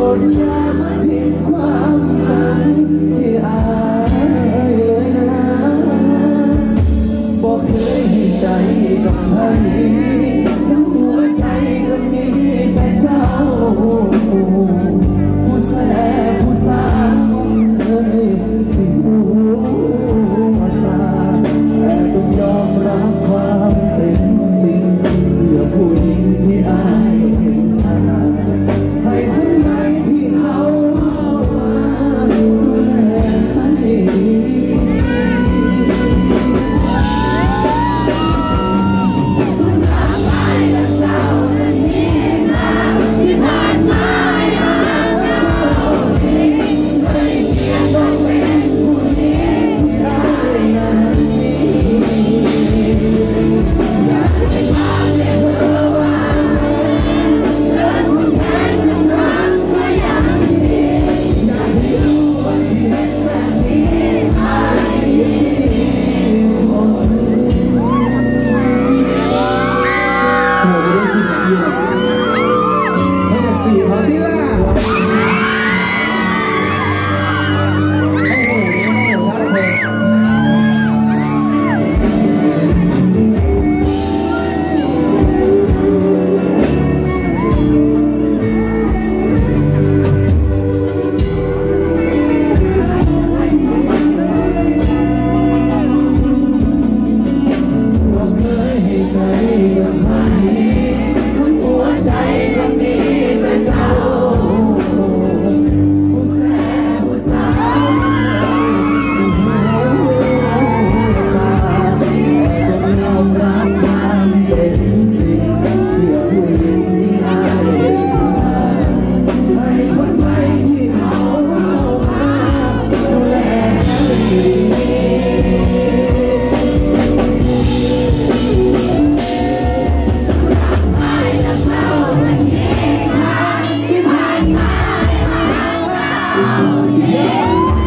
Oh, Yeah.